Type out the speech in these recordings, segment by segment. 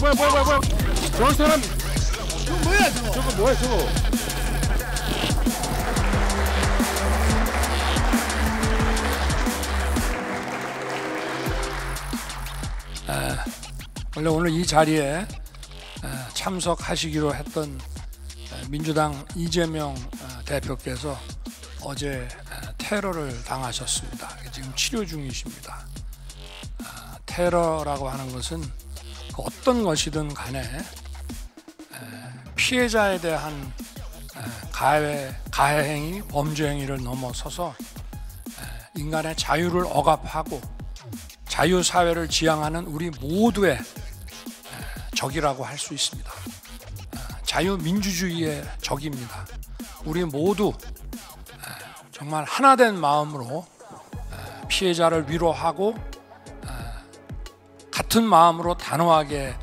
뭐야 뭐야 뭐야 뭐야 저 사람 이거 뭐야 저거? 저거 뭐야 저거 원래 오늘 이 자리에 어, 참석하시기로 했던 어, 민주당 이재명 어, 대표께서 어제 어, 테러를 당하셨습니다. 지금 치료 중이십니다. 어, 테러라고 하는 것은 그 어떤 것이든 간에 에, 피해자에 대한 에, 가해, 가해 행위, 범죄 행위를 넘어서서 에, 인간의 자유를 억압하고 자유 사회를 지향하는 우리 모두의 에, 적이라고 할 수 있습니다. 에, 자유민주주의의 적입니다. 우리 모두 에, 정말 하나된 마음으로 에, 피해자를 위로하고 에, 같은 마음으로 단호하게 에,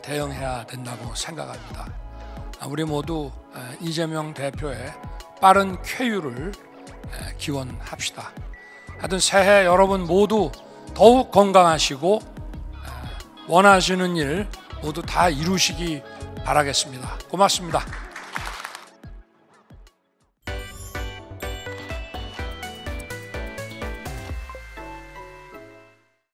대응해야 된다고 생각합니다. 아, 우리 모두 에, 이재명 대표의 빠른 쾌유를 에, 기원합시다. 하여튼 새해 여러분 모두 더욱 건강하시고 에, 원하시는 일 모두 다 이루시기 바라겠습니다. 고맙습니다.